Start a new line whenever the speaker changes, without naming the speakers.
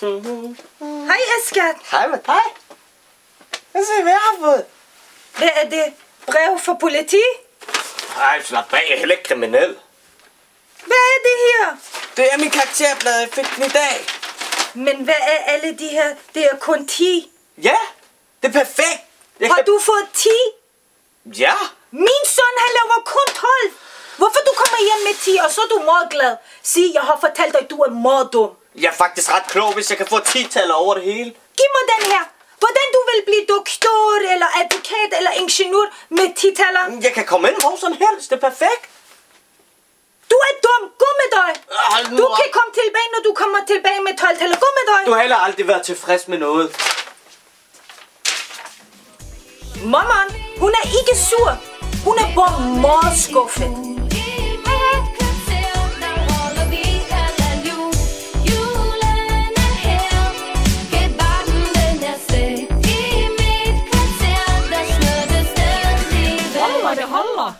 Hej, Askat.
Hej med dig. Hvad se, hvad jeg har fået?
Hvad er det? Brev for politi?
Ej, slap af. Jeg er heller ikke kriminel.
Hvad er det her?
Det er min karakterblad. Jeg fik den i dag.
Men hvad er alle de her? Det er kun 10.
Ja, det er perfekt. Jeg
Har du fået 10?
Ja.
Min søn, han laver kun 12. Hvorfor du kommer hjem med 10, og så er du meget glad? Sig, jeg har fortalt dig, at du er meget dum.
Jeg er faktisk ret klog, hvis jeg kan få 10 tal over det hele.
Giv mig den her. Hvordan du vil blive doktor, eller advokat, eller ingeniør med 10-taller?
Jeg kan komme ind hvor som helst. Det er perfekt.
Du er dum. Gå med dig.
Nu
Du
op.
kan komme tilbage, når du kommer tilbage med 12-taller. Gå med dig.
Du har heller aldrig været tilfreds med noget.
Mamma, hun er ikke sur. Hun er bare meget skuffet. holder.